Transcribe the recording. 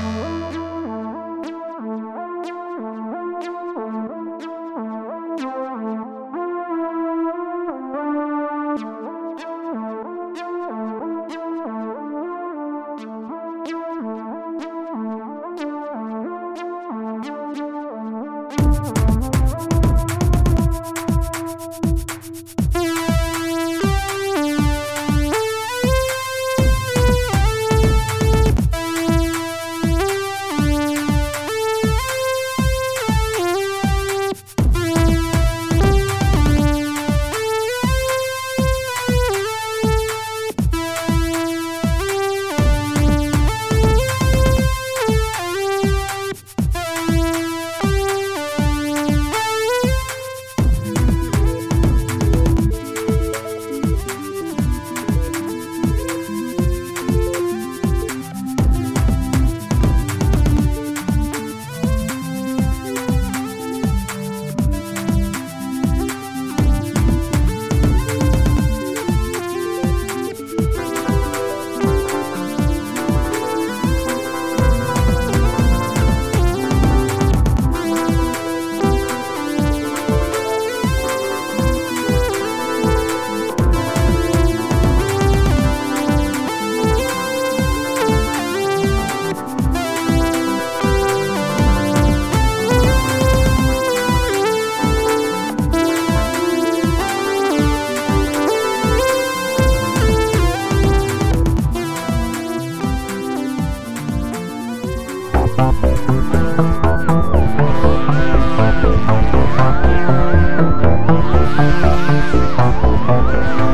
Música Thank you.